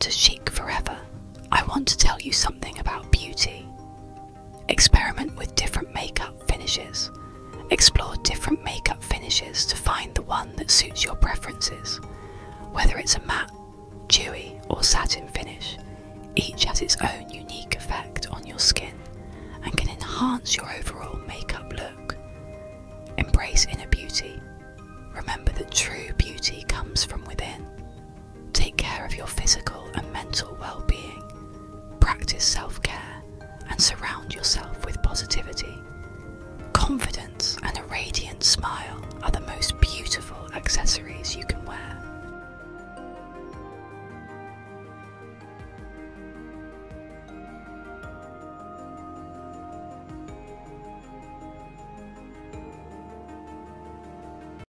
to chic forever, I want to tell you something about beauty. Experiment with different makeup finishes. Explore different makeup finishes to find the one that suits your preferences. Whether it's a matte, dewy, or satin finish, each has its own unique effect on your skin and can enhance your overall makeup look. Embrace inner beauty. Remember that true beauty comes from within. Take care of your physical mental well being. Practice self care and surround yourself with positivity. Confidence and a radiant smile are the most beautiful accessories.